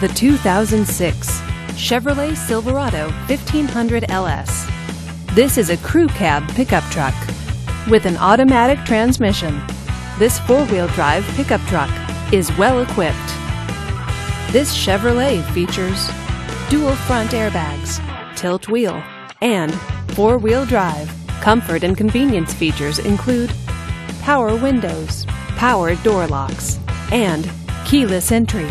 the 2006 Chevrolet Silverado 1500 LS. This is a crew cab pickup truck with an automatic transmission. This four-wheel drive pickup truck is well equipped. This Chevrolet features dual front airbags, tilt wheel, and four-wheel drive. Comfort and convenience features include power windows, power door locks, and keyless entry.